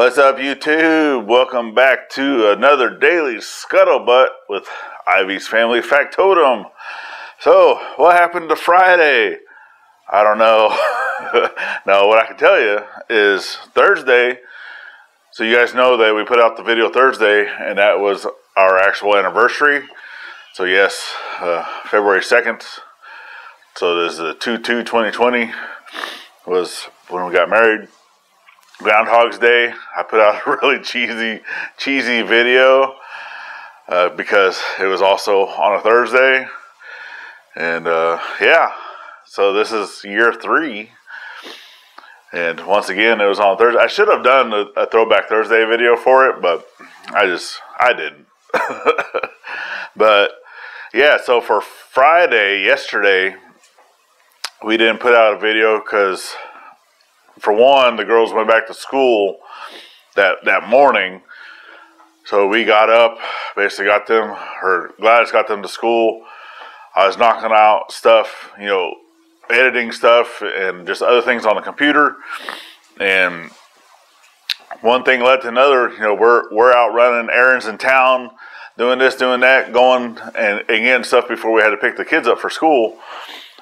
What's up, YouTube? Welcome back to another daily scuttlebutt with Ivey's Family Factotum. So, what happened to Friday? I don't know. no, what I can tell you is Thursday. So, you guys know that we put out the video Thursday, and that was our actual anniversary. So, yes, uh, February 2nd. So, this is the 2 2 2020 was when we got married. Groundhog's Day. I put out a really cheesy, cheesy video uh, because it was also on a Thursday, and uh, yeah. So this is year three, and once again, it was on Thursday. I should have done a, a Throwback Thursday video for it, but I just I didn't. but yeah, so for Friday, yesterday, we didn't put out a video because for one, the girls went back to school that that morning. So we got up, basically got them, or Gladys got them to school. I was knocking out stuff, you know, editing stuff and just other things on the computer. And one thing led to another. You know, we're we're out running errands in town, doing this, doing that, going and again stuff before we had to pick the kids up for school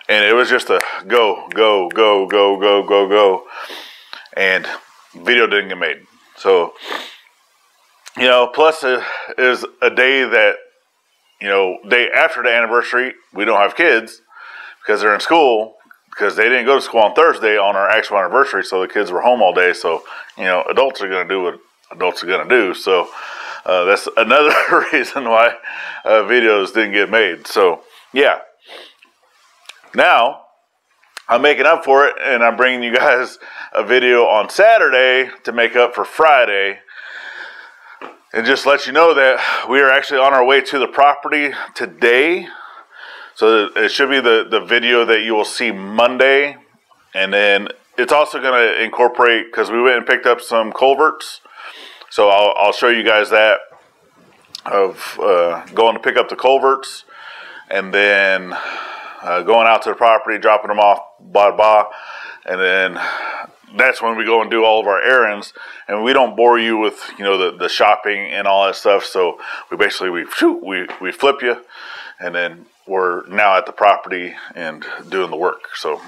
and it was just a go, go, go, go, go, go, go, and video didn't get made. So, you know, plus it is a day that, you know, day after the anniversary, we don't have kids because they're in school because they didn't go to school on Thursday on our actual anniversary, so the kids were home all day. So, you know, adults are going to do what adults are going to do. So, uh, that's another reason why uh, videos didn't get made. So, yeah, now, I'm making up for it and I'm bringing you guys a video on Saturday to make up for Friday. And just let you know that we are actually on our way to the property today. So it should be the, the video that you will see Monday. And then it's also going to incorporate, because we went and picked up some culverts. So I'll, I'll show you guys that of uh, going to pick up the culverts. And then uh, going out to the property, dropping them off, blah, blah. And then that's when we go and do all of our errands. And we don't bore you with, you know, the, the shopping and all that stuff. So we basically, we, shoot, we, we flip you. And then we're now at the property and doing the work. So,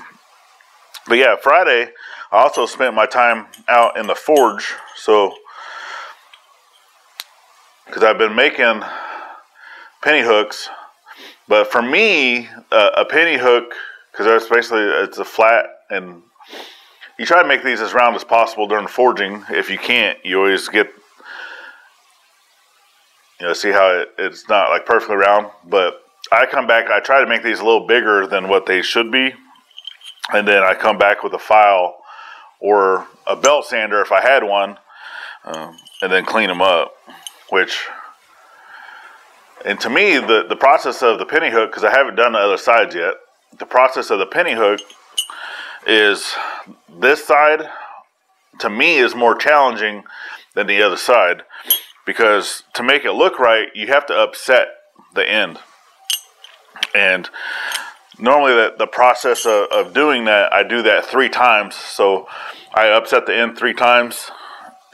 but yeah, Friday, I also spent my time out in the forge. So, because I've been making penny hooks but for me, uh, a penny hook, because it's basically it's a flat, and you try to make these as round as possible during forging. If you can't, you always get, you know, see how it, it's not like perfectly round. But I come back, I try to make these a little bigger than what they should be, and then I come back with a file or a belt sander if I had one, um, and then clean them up, which and to me, the, the process of the penny hook, because I haven't done the other sides yet, the process of the penny hook is this side, to me, is more challenging than the other side. Because to make it look right, you have to upset the end. And normally the, the process of, of doing that, I do that three times. So I upset the end three times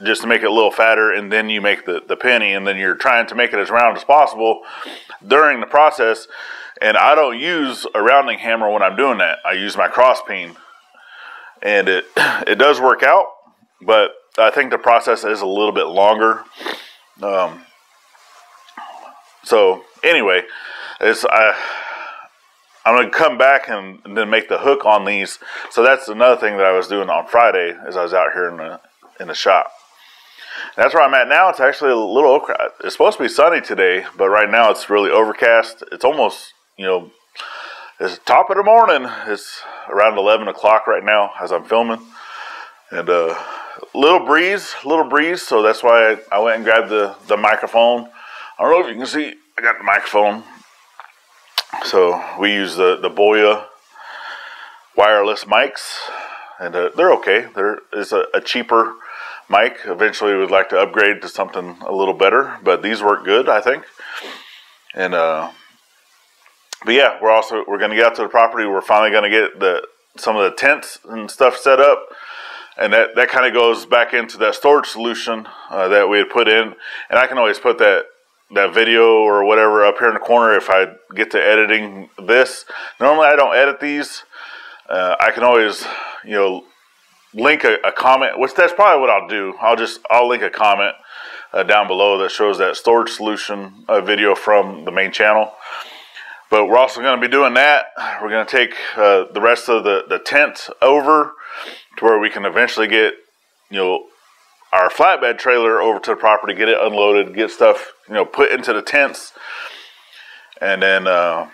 just to make it a little fatter, and then you make the, the penny, and then you're trying to make it as round as possible during the process. And I don't use a rounding hammer when I'm doing that. I use my cross peen, and it it does work out, but I think the process is a little bit longer. Um, so anyway, it's I. I'm to come back and, and, then make the hook on these. So that's another thing that I was doing on Friday as I was out here in the in the shop. That's where I'm at now. It's actually a little, it's supposed to be sunny today, but right now it's really overcast. It's almost, you know, it's top of the morning. It's around 11 o'clock right now as I'm filming. And a uh, little breeze, little breeze. So that's why I, I went and grabbed the, the microphone. I don't know if you can see, I got the microphone. So we use the, the Boya wireless mics and uh, they're okay. There is a, a cheaper mic eventually would like to upgrade to something a little better, but these work good, I think. And uh, but yeah, we're also we're going to get out to the property. We're finally going to get the some of the tents and stuff set up, and that, that kind of goes back into that storage solution uh, that we had put in. And I can always put that that video or whatever up here in the corner if I get to editing this. Normally I don't edit these. Uh, I can always, you know, link a, a, comment, which that's probably what I'll do. I'll just, I'll link a comment uh, down below that shows that storage solution uh, video from the main channel. But we're also going to be doing that. We're going to take uh, the rest of the, the tent over to where we can eventually get, you know, our flatbed trailer over to the property, get it unloaded, get stuff, you know, put into the tents. And then, uh,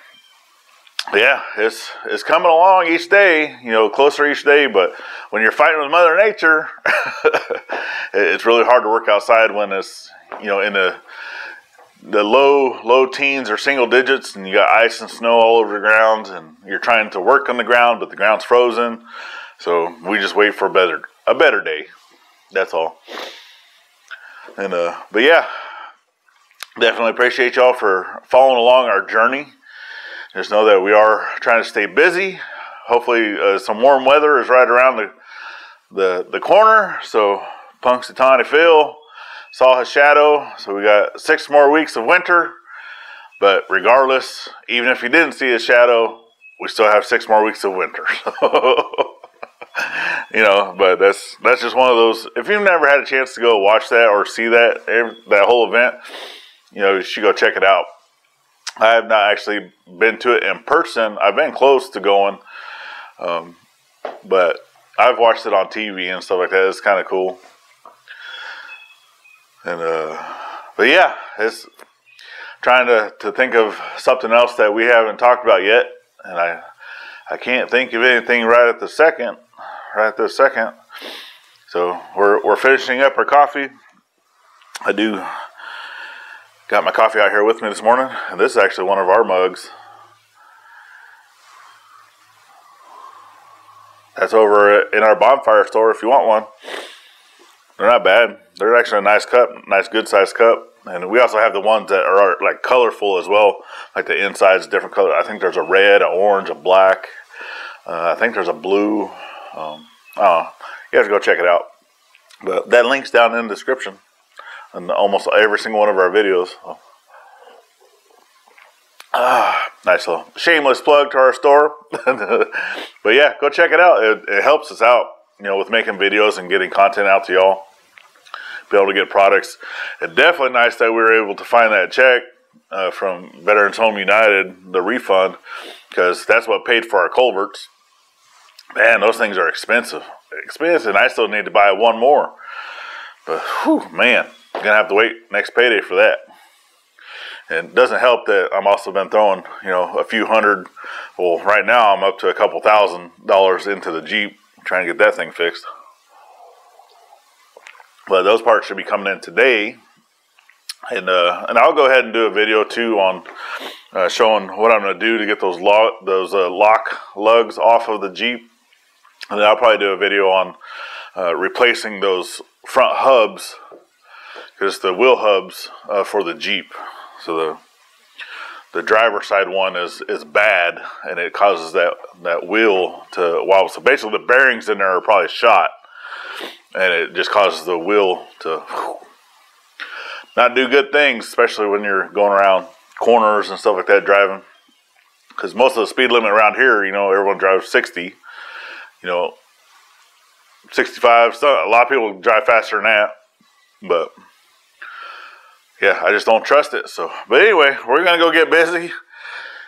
yeah, it's it's coming along each day, you know, closer each day. But when you're fighting with Mother Nature, it's really hard to work outside when it's you know in the the low low teens or single digits, and you got ice and snow all over the ground, and you're trying to work on the ground, but the ground's frozen. So we just wait for a better a better day. That's all. And uh, but yeah, definitely appreciate y'all for following along our journey. Just know that we are trying to stay busy. Hopefully, uh, some warm weather is right around the the the corner. So Punxsutawney Phil saw his shadow. So we got six more weeks of winter. But regardless, even if he didn't see his shadow, we still have six more weeks of winter. you know, but that's that's just one of those. If you've never had a chance to go watch that or see that that whole event, you know, you should go check it out. I have not actually been to it in person. I've been close to going, um, but I've watched it on TV and stuff like that. It's kind of cool. And uh, but yeah, it's trying to to think of something else that we haven't talked about yet, and I I can't think of anything right at the second right this second. So we're, we're finishing up our coffee. I do got my coffee out here with me this morning, and this is actually one of our mugs. That's over in our bonfire store if you want one. They're not bad. They're actually a nice cup, nice good sized cup. And we also have the ones that are like colorful as well. Like the inside's different color. I think there's a red, an orange, a black. Uh, I think there's a blue. Um, you have to go check it out. But that link's down in the description and almost every single one of our videos. Ah, nice little shameless plug to our store. but yeah, go check it out. It, it, helps us out, you know, with making videos and getting content out to y'all. Be able to get products. It's definitely nice that we were able to find that check uh, from Veterans Home United, the refund, because that's what paid for our culverts. Man, those things are expensive. Expensive, and I still need to buy one more. But, whew, man, To have to wait next payday for that. And it doesn't help that I'm also been throwing, you know, a few hundred. Well, right now I'm up to a couple thousand dollars into the Jeep trying to get that thing fixed. But those parts should be coming in today. And uh, and I'll go ahead and do a video too on uh, showing what I'm going to do to get those lock those uh, lock lugs off of the Jeep and then I'll probably do a video on uh, replacing those front hubs because the wheel hubs uh, for the Jeep. So the the driver side one is is bad and it causes that that wheel to wobble. So basically, the bearings in there are probably shot, and it just causes the wheel to not do good things, especially when you're going around corners and stuff like that driving. Because most of the speed limit around here, you know, everyone drives 60 you know, 65. So a lot of people drive faster than that, but yeah, I just don't trust it. So, but anyway, we're gonna go get busy,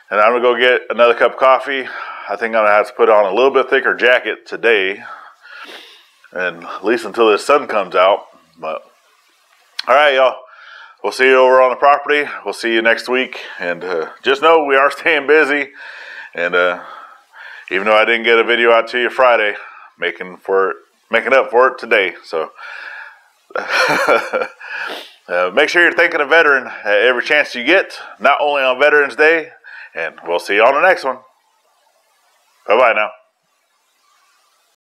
and I'm gonna go get another cup of coffee. I think I'm gonna have to put on a little bit thicker jacket today, and at least until the sun comes out. But all right, y'all. We'll see you over on the property. We'll see you next week, and uh, just know we are staying busy, and. Uh, even though I didn't get a video out to you Friday, making for it, making up for it today. So uh, make sure you're thinking of veteran every chance you get, not only on Veterans Day, and we'll see you on the next one. Bye bye now.